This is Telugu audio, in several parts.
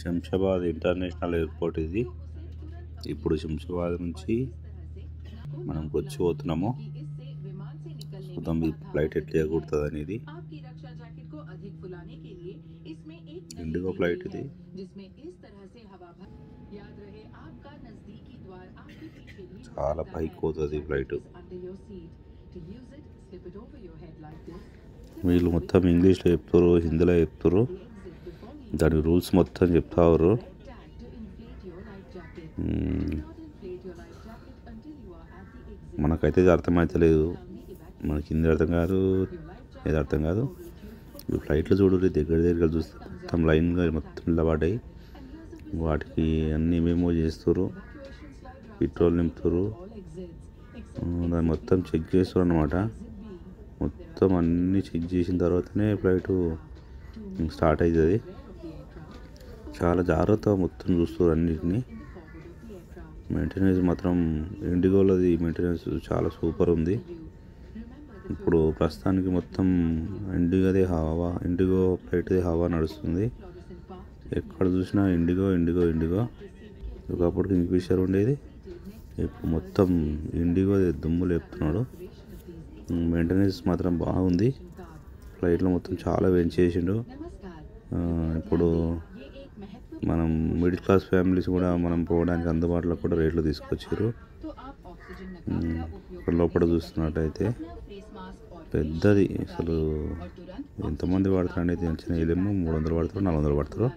శంషాబాద్ ఇంటర్నేషనల్ ఎయిర్పోర్ట్ ఇది. ఇప్పుడు శంషాబాద్ నుంచి మనం వచ్చి పోతున్నాము. చూద్దాం ఈ ఫ్లైట్ ఎట్లా చేయకూడదు అనేది ఇండిగో ఫ్లైట్ ఇది. చాలా పైకి పోతుంది ఫ్లైట్. వీళ్ళు మొత్తం ఇంగ్లీష్లో చెప్తారు హిందీలో చెప్తారు దాని రూల్స్ మొత్తం చెప్తావరు మనకైతే అర్థమవుతలేదు మనకి ఇంది అర్థం కాదు ఏది అర్థం కాదు. ఇవి ఫ్లైట్లు చూడు దగ్గర దగ్గర చూస్తే మొత్తం లైన్గా మొత్తం నిలబడ్డాయి. వాటికి అన్నీ మేమో చేస్తారు పెట్రోల్ నింపుతారు దాన్ని మొత్తం చెక్ చేస్తారు అనమాట మొత్తం అన్నీ చెక్ చేసిన తర్వాతనే ఫ్లైట్ స్టార్ట్ అవుతుంది చాలా జాగ్రత్తగా మొత్తం చూస్తారు అన్నింటినీ. మెయింటెనెన్స్ మాత్రం ఇండిగోలోది మెయింటెనెన్స్ చాలా సూపర్ ఉంది. ఇప్పుడు ప్రస్తుతానికి మొత్తం ఇండిగోదే హవా ఇండిగో ఫ్లైట్ది హవా నడుస్తుంది. ఎక్కడ చూసినా ఇండిగో ఇండిగో ఇండిగో. ఒకప్పుడు కింగ్ఫిషర్ ఉండేది. ఇప్పుడు మొత్తం ఇండిగో దుమ్ము లేపుతున్నాడు. మెయింటెనెన్స్ మాత్రం బాగుంది. ఫ్లైట్లో మొత్తం చాలా వెంచేసిండు. ఇప్పుడు మనం మిడిల్ క్లాస్ ఫ్యామిలీస్ కూడా మనం పోవడానికి అందుబాటులో కూడా రేట్లు తీసుకొచ్చారు. లోపల చూస్తున్నట్టయితే పెద్దది అసలు ఎంతమంది వాడతారు అనేది చిన్న ఏదేమో? మూడు వందలు పడతారు నాలుగు వందలు పడతారు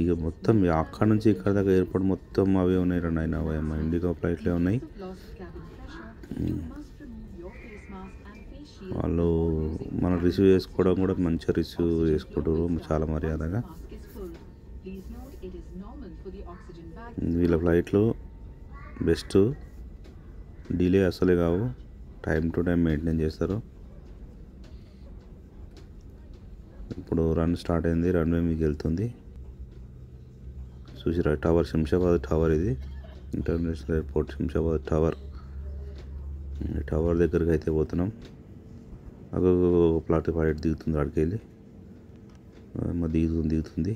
ఇక మొత్తం అక్కడ నుంచి ఇక్కడ దాకా ఎయిర్పోర్ట్ మొత్తం అవే ఉన్నాయి రెండు అయినా ఇండిగో ఫ్లైట్లే ఉన్నాయి. వాళ్ళు మనం రిసీవ్ చేసుకోవడం కూడా మంచిగా రిసీవ్ చేసుకుంటారు చాలా మర్యాదగా. వీళ్ళ ఫ్లైట్లు బెస్ట్ డిలే అసలే కావు. టైం టు టైం మెయింటైన్ చేస్తారు. ఇప్పుడు రన్ స్టార్ట్ అయింది రన్వే మీకు వెళ్తుంది. చూసిరా టవర్ శంషాబాద్ టవర్ ఇది. International airport Shamshabad tower tower దగ్గరికి అయితే పోతున్నాం. అగో ప్లాట్ ఫ్లైట్ దిగుతుంది ఆడికెళ్ళి మా దిగుతుంది దిగుతుంది.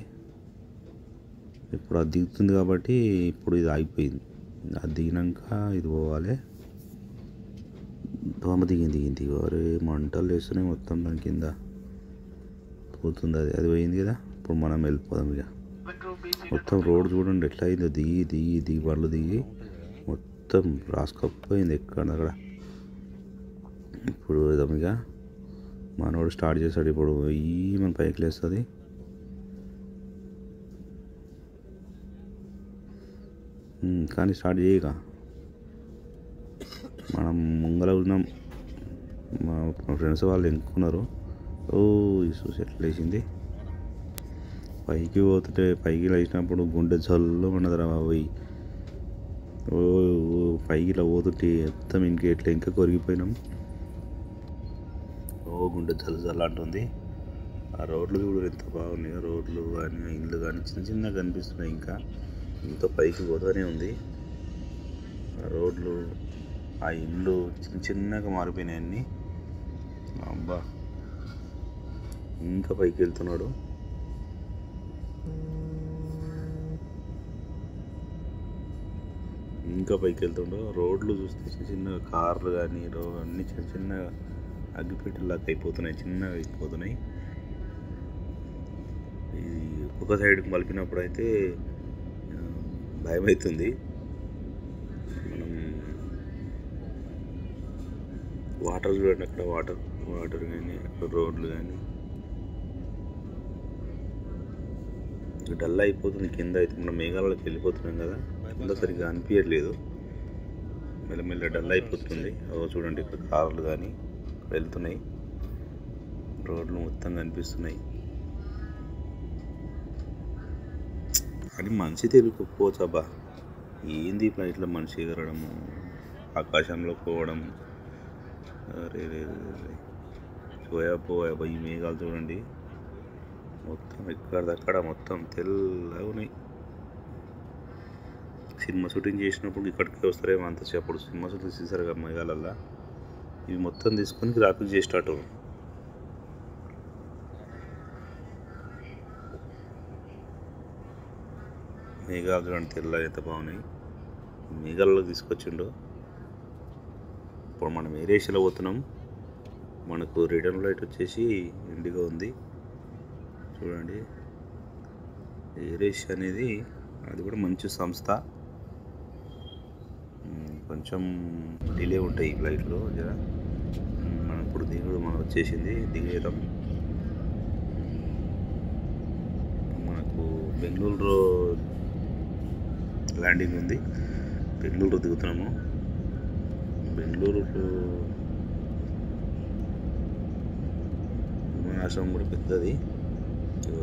ఇప్పుడు అది దిగుతుంది కాబట్టి ఇప్పుడు ఇది ఆగిపోయింది. అది దిగినాక ఇది పోవాలి. దోమ దిగింది దిగింది. అరే మంటలు వేస్తున్నాయి మొత్తం దాని కింద. పోతుంది అది అది పోయింది కదా. ఇప్పుడు మనం వెళ్ళిపోదాం ఇక. మొత్తం రోడ్ చూడండి ఎట్లా అయిందో దిగి దిగి దిగి బండ్లు దిగి మొత్తం రాసుకపోయింది ఎక్కడ అక్కడ ఇప్పుడు పోదాం ఇక. మనోడు స్టార్ట్ చేశాడు ఇప్పుడు. ఈ మన పైకి లేస్తుంది. కానీ స్టార్ట్ చేయక. మనం ముంగల ఉన్నాం. మా ఫ్రెండ్స్ వాళ్ళు ఎంకున్నారు. ఓ ఈ చూసి ఎట్లా లేచింది? పైకి పోతుంటే పైకి లేచినప్పుడు గుండె జల్లు ఉన్నదిరా బాబోయ్. ఓ ఓ, పైకి ఇలా పోతుంటే మొత్తం ఇంక ఎట్లా ఇంకా కొరిగిపోయినాం. ఓ గుండె జల్లు అంటుంది. ఆ రోడ్లు కూడా ఎంత బాగున్నాయో రోడ్లు కానీ ఇల్లు కానీ చిన్న చిన్నగా కనిపిస్తున్నాయి ఇంకా. ఇంకా పైకి పోతూనే ఉంది. ఆ రోడ్లు ఆ ఇల్లు చిన్న చిన్నగా మారిపోయినాయి అన్నీ. అబ్బా! ఇంకా పైకి వెళ్తున్నాడు. ఇంకా పైకి వెళ్తుండో. రోడ్లు చూస్తే చిన్న చిన్న కార్లు కానీ రో అన్నీ చిన్న చిన్నగా అగ్గిపెట్టెలాగా అయిపోతున్నాయి చిన్నగా అయిపోతున్నాయి ఇది ఒక సైడ్కి మలిపినప్పుడు అయితే ఆ, భయం అవుతుంది మనం వాటర్ చూడండి అక్కడ వాటర్ వాటర్ కానీ అక్కడ రోడ్లు కానీ డల్ అయిపోతుంది కింద అయితే మనం మేఘాలలోకి వెళ్ళిపోతున్నాం కదా కింద సరిగ్గా అనిపించట్లేదు మెల్లమెల్ల డల్ అయిపోతుంది. చూడండి ఇక్కడ కార్లు కానీ వెళ్తున్నాయి. రోడ్లు మొత్తం కనిపిస్తున్నాయి. కానీ మనిషి తెలియకపోవచ్చబ్బా ఏంది ఫ్లైట్లో మనిషి ఎగరడము? ఆకాశంలో పోవడం. అరే రే రే రే. పోయా పోయా ఈ మేఘాలు చూడండి. మొత్తం ఎక్కడిదక్కడ మొత్తం తెల్లగా ఉన్నాయి. సినిమా షూటింగ్ చేసినప్పుడు ఇక్కడికి వస్తారేమో అంత అప్పుడు సినిమా షూటింగ్ చేశారు కదా మేఘాలల్లో. ఇవి మొత్తం తీసుకొని గ్రాఫిక్ చేసేటట్టు మేఘాలు చూడండి తెల్ల ఎంత బాగున్నాయి. మేఘాలలో తీసుకొచ్చిండో. ఇప్పుడు మనం ఏ రేషలో పోతున్నాం? మనకు రిటర్న్ లైట్ వచ్చేసి ఎండిగా ఉంది. చూడండి. ఏరేష్ అనేది అది కూడా మంచి సంస్థ. కొంచెం డిలే ఉంటాయి ఫ్లైట్లో జరా. ఇప్పుడు దిగుడు మనం వచ్చేసింది దిగేద్దాం మనకు బెంగళూరు ల్యాండింగ్ ఉంది. బెంగళూరు దిగుతున్నాము. బెంగళూరు విమానాశ్రమం కూడా పెద్దది.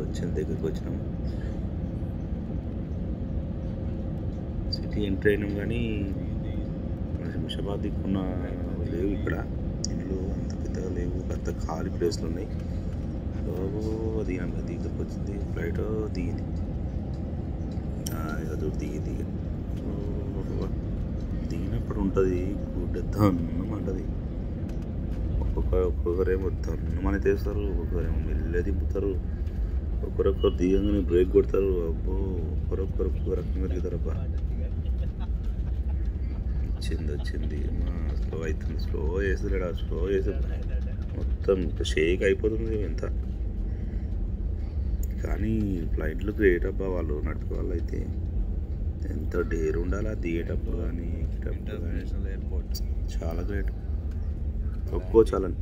వచ్చిన దగ్గరికి వచ్చినాము సిటీ ఎంటర్ అయినాం కానీ మన శంషాబాద్ దిక్కున్న లేవు ఇక్కడ. ఇందులో పెద్దగా లేవు. పెద్ద ఖాళీ ప్లేస్లు ఉన్నాయి. బాబో ఓ కదా దగ్గరకు వచ్చింది. ఫ్లైట్ దిగింది. ఆ, దిగి దిగి. దిగినప్పుడు ఉంటుంది. గుడ్డ దన్నం అంటది. ఒక్కొక్క ఒక్కొక్కరేమో దన్నమని తీస్తారు. ఒక్కొక్కరేమో మెల్లె దింపుతారు. ఒకరొకరు దిగంగానే బ్రేక్ కొడతారు. అబ్బో ఒకరొకరు ఒక్కొక్క రకంగా దిగుతారబ్బా వచ్చింది వచ్చింది. స్లో అవుతుంది స్లో చేస్తున్నాడు స్లో చేసి మొత్తం షేక్ అయిపోతుంది ఎంత కానీ ఫ్లైట్లు గ్రేట్ అబ్బా వాళ్ళు నడిపే వాళ్ళు అయితే ఎంత డేర్ ఉండాలా దిగేటప్పుడు కానీ ఎక్కేటప్పుడు కానీ. ఎయిర్పోర్ట్. చాలా గ్రేట్ ఒప్పుకోచాలని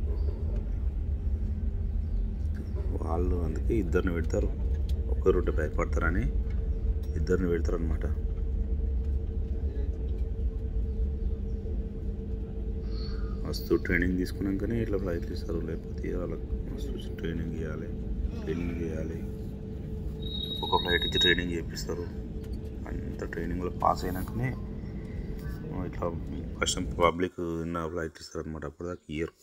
వాళ్ళు అందుకే ఇద్దరిని పెడతారు. ఒకరు ఉంటే భయపడతారని ఇద్దరిని పెడతారు అనమాట మస్తు ట్రైనింగ్ తీసుకున్నాకనే ఇట్లా ఫ్లైట్లు ఇస్తారు లేకపోతే వాళ్ళకి మస్తు ట్రైనింగ్ ఇవ్వాలి ట్రైనింగ్ చేయాలి. ఒక్కొక్క ఫ్లైట్ ఇచ్చి ట్రైనింగ్ చేపిస్తారు. అంత ట్రైనింగ్లో పాస్ అయినాకనే ఇట్లా కష్టం పబ్లిక్ ఉన్న ఫ్లైట్ ఇస్తారు అనమాట దాకా ఇయర్